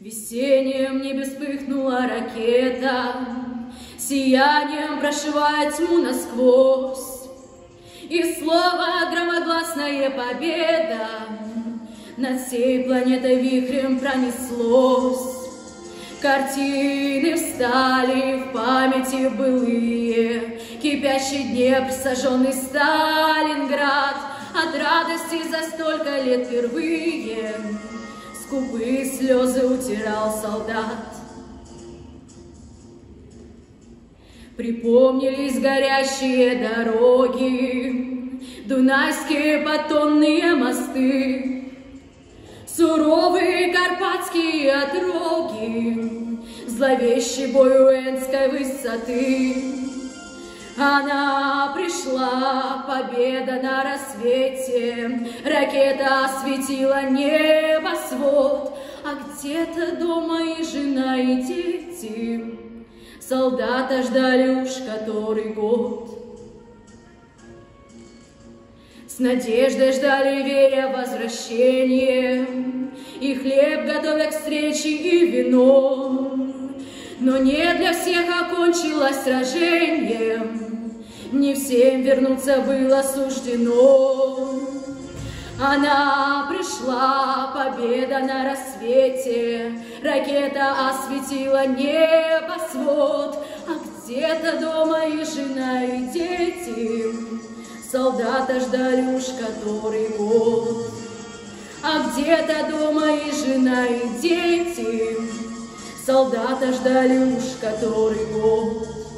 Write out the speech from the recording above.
Весенним небе вспыхнула ракета, Сиянием прошивая тьму насквозь. И слово громогласная победа Над всей планетой вихрем пронеслось. Картины встали в памяти былые, Кипящий Днепр, сожженный Сталинград, От радости за столько лет впервые Скупые слезы утирал солдат. Припомнились горящие дороги, Дунайские потонные мосты, Суровые карпатские отроги, Зловещий бой Уэнской высоты. Она пришла, победа на рассвете, Ракета осветила небосвод, А где-то дома и жена, и дети Солдата ждали уж который год. С надеждой ждали, веря возвращение, И хлеб готовя к встрече, и вино. Но не для всех окончилось сражение, Не всем вернуться было суждено. Она пришла, победа на рассвете, Ракета осветила небосвод, А где-то дома и жена, и дети Солдата ждали уж который год. А где-то дома и жена, и дети Солдата ждали уж который год.